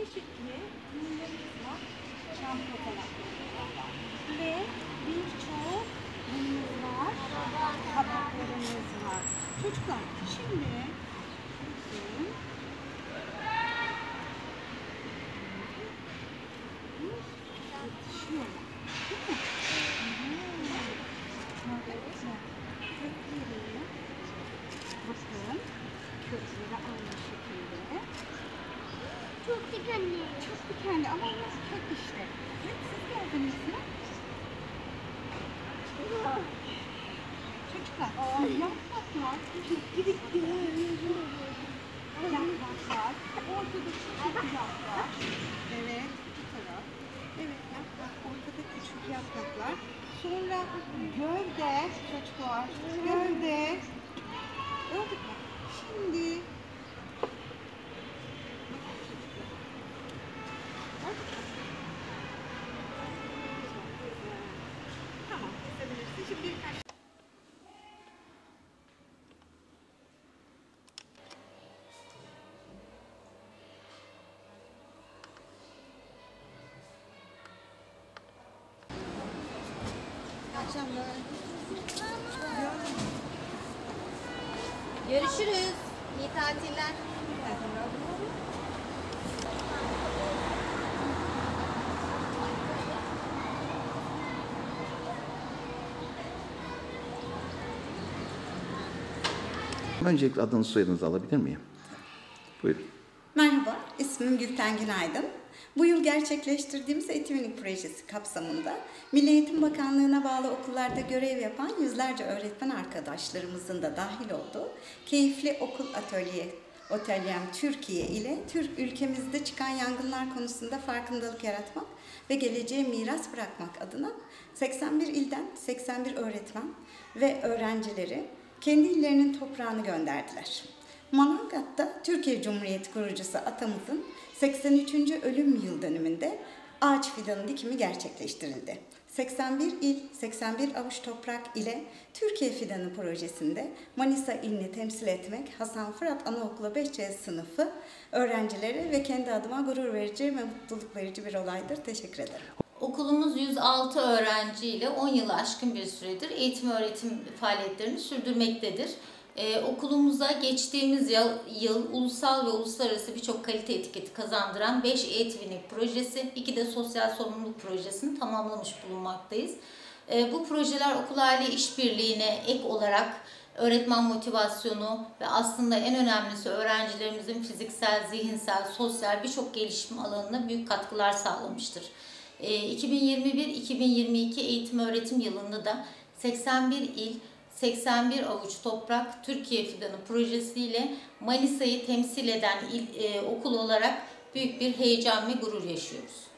çeşitli tabaklarımız var. Ve birçok ürünümüz var. Tabaklarımız var. Çocuklar şimdi bakın. Yetişiyorlar. Değil mi? Bakın. Kökleri şekilde. Çok dikenli. Çok dikenli ama onlar kök işte. Evet, siz gördünüz mü? Çocuklar, yapraklar, birikti. Yapraklar, ortada küçük yaprak. Evet, bu taraf. Evet, yaprak, ortada küçük yapraklar. Sonra gövde, çocuklar, gövde. Gördük mü? Şimdi Görüşürüz. İyi tatiller. Öncelikle adınızı soyadınızı alabilir miyim? Buyurun. Merhaba, ismim Gülten Günaydın. Bu yıl gerçekleştirdiğimiz Eğitimlik Projesi kapsamında Milli Eğitim Bakanlığı'na bağlı okullarda görev yapan yüzlerce öğretmen arkadaşlarımızın da dahil olduğu Keyifli Okul Atölye Otelyen Türkiye ile Türk ülkemizde çıkan yangınlar konusunda farkındalık yaratmak ve geleceğe miras bırakmak adına 81 ilden 81 öğretmen ve öğrencileri kendi illerinin toprağını gönderdiler. Manavgat'ta Türkiye Cumhuriyeti kurucusu atamızın 83. ölüm yıl dönümünde ağaç fidanı dikimi gerçekleştirildi. 81 il, 81 avuç toprak ile Türkiye Fidanı projesinde Manisa ilini temsil etmek Hasan Fırat Anaokulu 5C sınıfı öğrencileri ve kendi adıma gurur verici ve mutluluk verici bir olaydır. Teşekkür ederim. Okulumuz 106 öğrenciyle 10 yılı aşkın bir süredir eğitim öğretim faaliyetlerini sürdürmektedir. Ee, okulumuza geçtiğimiz yıl, yıl ulusal ve uluslararası birçok kalite etiketi kazandıran 5 eğitimlik projesi, 2 de sosyal sorumluluk projesini tamamlamış bulunmaktayız. Ee, bu projeler okul aile işbirliğine ek olarak öğretmen motivasyonu ve aslında en önemlisi öğrencilerimizin fiziksel, zihinsel, sosyal birçok gelişim alanına büyük katkılar sağlamıştır. Ee, 2021-2022 eğitim öğretim yılında da 81 il, 81 avuç toprak Türkiye Fidanı projesiyle Manisa'yı temsil eden il, e, okul olarak büyük bir heyecan ve gurur yaşıyoruz.